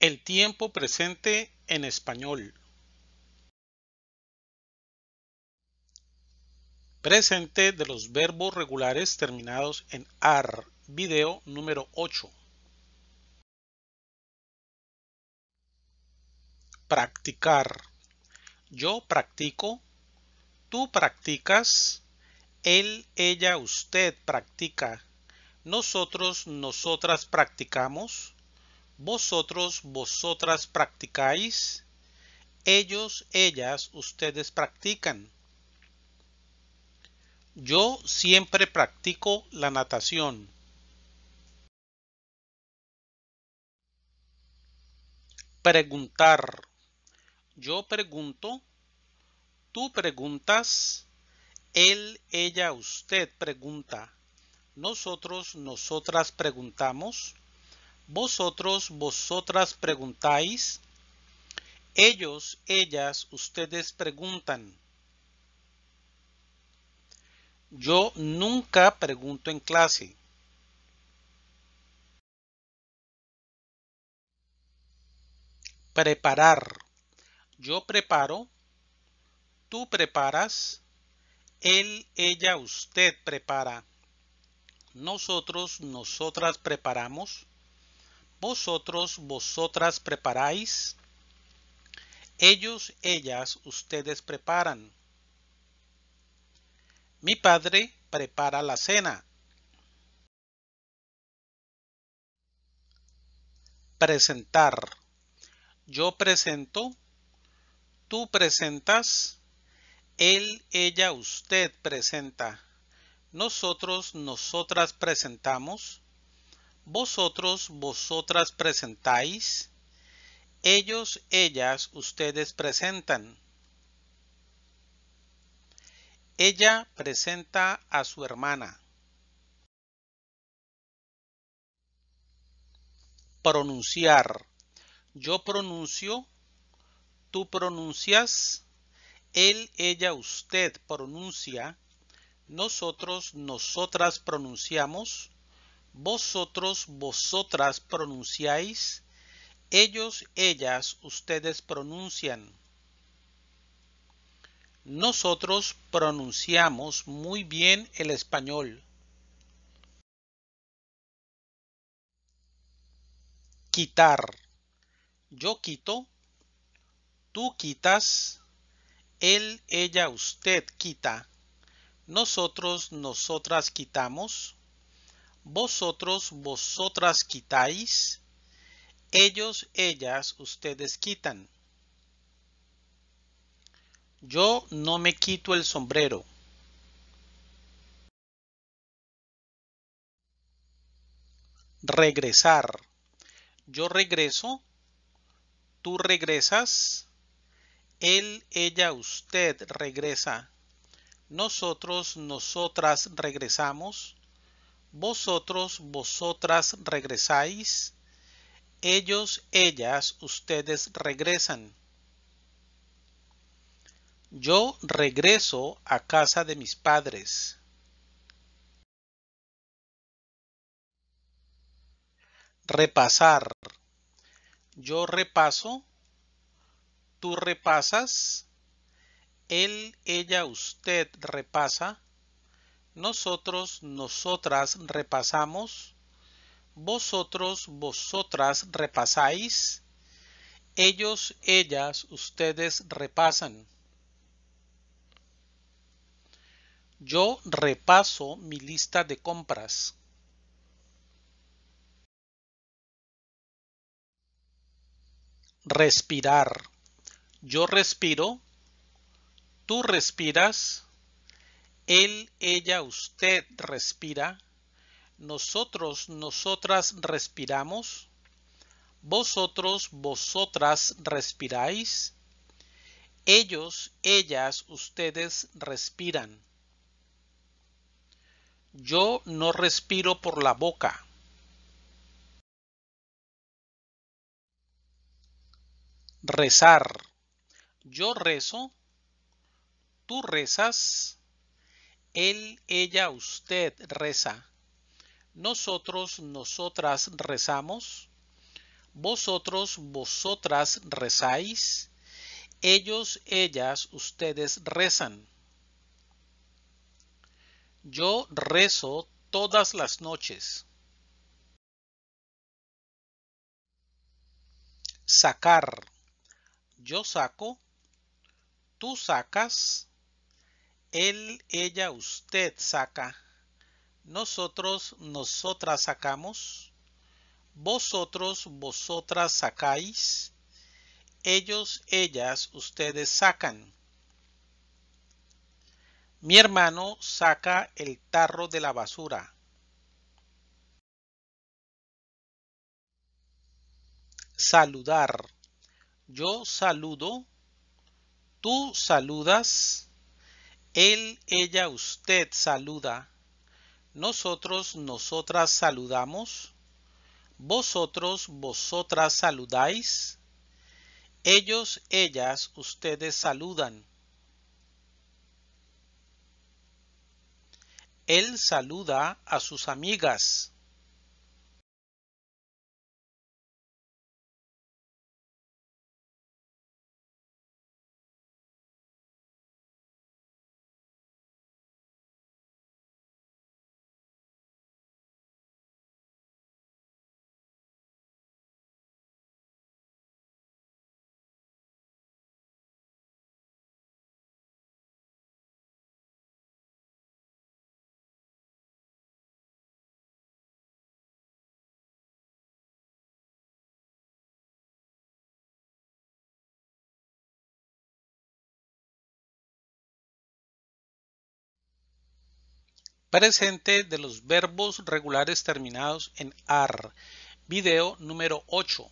El tiempo presente en español. Presente de los verbos regulares terminados en AR. Video número 8. Practicar. Yo practico. Tú practicas. Él, ella, usted practica. Nosotros, nosotras practicamos vosotros, vosotras practicáis. Ellos, ellas, ustedes practican. Yo siempre practico la natación. Preguntar. Yo pregunto. Tú preguntas. Él, ella, usted pregunta. Nosotros, nosotras preguntamos. Vosotros, vosotras preguntáis. Ellos, ellas, ustedes preguntan. Yo nunca pregunto en clase. Preparar. Yo preparo. Tú preparas. Él, ella, usted prepara. Nosotros, nosotras preparamos vosotros, vosotras preparáis. Ellos, ellas, ustedes preparan. Mi padre prepara la cena. Presentar. Yo presento. Tú presentas. Él, ella, usted presenta. Nosotros, nosotras presentamos vosotros, vosotras presentáis, ellos, ellas, ustedes presentan. Ella presenta a su hermana. Pronunciar. Yo pronuncio, tú pronuncias, él, ella, usted pronuncia, nosotros, nosotras pronunciamos, vosotros, vosotras pronunciáis, ellos, ellas, ustedes pronuncian. Nosotros pronunciamos muy bien el español. Quitar. Yo quito. Tú quitas. Él, ella, usted quita. Nosotros, nosotras quitamos vosotros, vosotras quitáis, ellos, ellas, ustedes quitan. Yo no me quito el sombrero. Regresar. Yo regreso. Tú regresas. Él, ella, usted regresa. Nosotros, nosotras regresamos vosotros, vosotras regresáis, ellos, ellas, ustedes regresan. Yo regreso a casa de mis padres. Repasar. Yo repaso. Tú repasas. Él, ella, usted repasa nosotros, nosotras repasamos, vosotros, vosotras repasáis, ellos, ellas, ustedes repasan. Yo repaso mi lista de compras. Respirar. Yo respiro. Tú respiras él, ella, usted respira. Nosotros, nosotras respiramos. Vosotros, vosotras respiráis. Ellos, ellas, ustedes respiran. Yo no respiro por la boca. Rezar. Yo rezo. Tú rezas él, ella, usted reza. Nosotros, nosotras rezamos. Vosotros, vosotras rezáis. Ellos, ellas, ustedes rezan. Yo rezo todas las noches. Sacar. Yo saco. Tú sacas. Él, ella, usted saca. Nosotros, nosotras sacamos. Vosotros, vosotras sacáis. Ellos, ellas, ustedes sacan. Mi hermano saca el tarro de la basura. Saludar. Yo saludo. Tú saludas. Él, ella, usted saluda. Nosotros, nosotras saludamos. Vosotros, vosotras saludáis. Ellos, ellas, ustedes saludan. Él saluda a sus amigas. Presente de los verbos regulares terminados en AR. Video número 8.